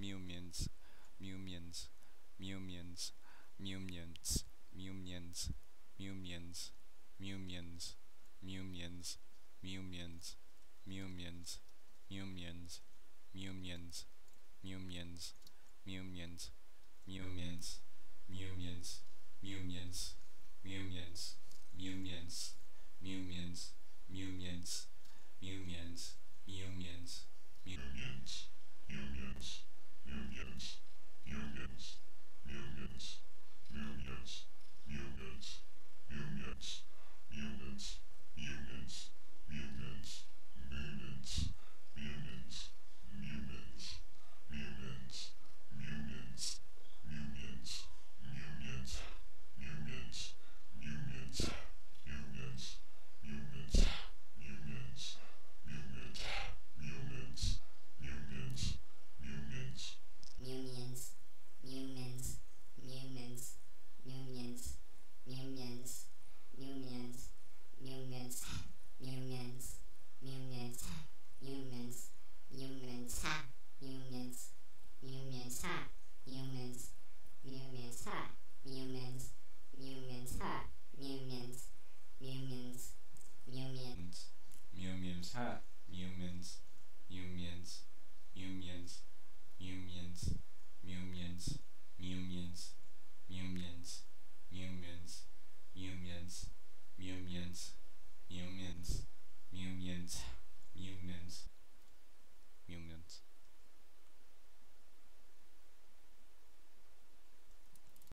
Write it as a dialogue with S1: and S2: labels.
S1: Mumians, Mumians, Mumians, Mumians, Mumians, Mumians, Mumians, Mumians, Mumians, Mumians, Mumians, Mumians, Mumians, Mumians, Mumians, Mumians, Mumians, Mumians,